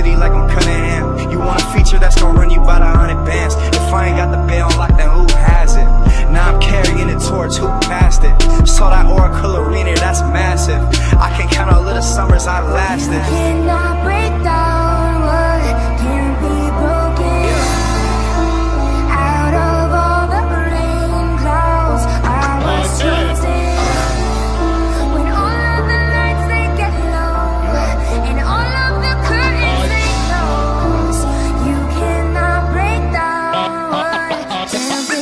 city like I'm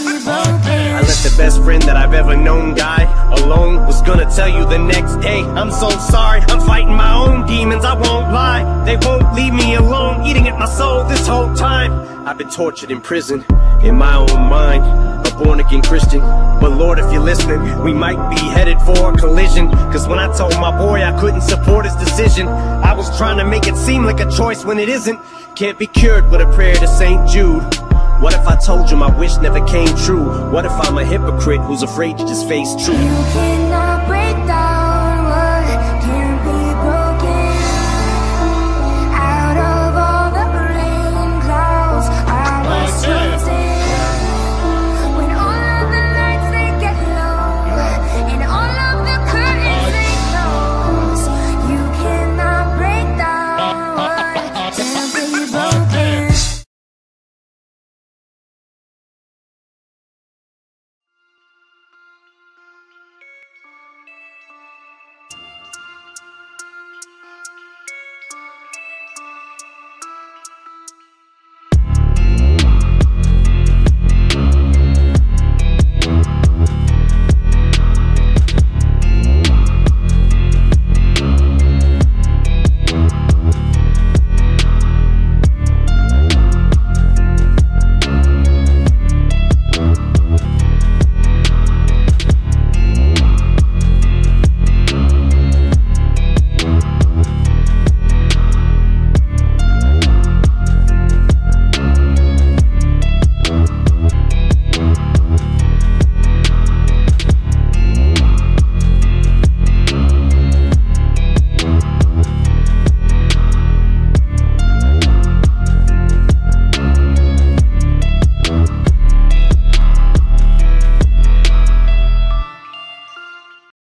I left the best friend that I've ever known die alone. Was gonna tell you the next day. I'm so sorry, I'm fighting my own demons. I won't lie, they won't leave me alone, eating at my soul this whole time. I've been tortured in prison, in my own mind. A born again Christian. But Lord, if you're listening, we might be headed for a collision. Cause when I told my boy I couldn't support his decision, I was trying to make it seem like a choice when it isn't. Can't be cured with a prayer to St. Jude. What if I told you my wish never came true? What if I'm a hypocrite who's afraid to just face truth?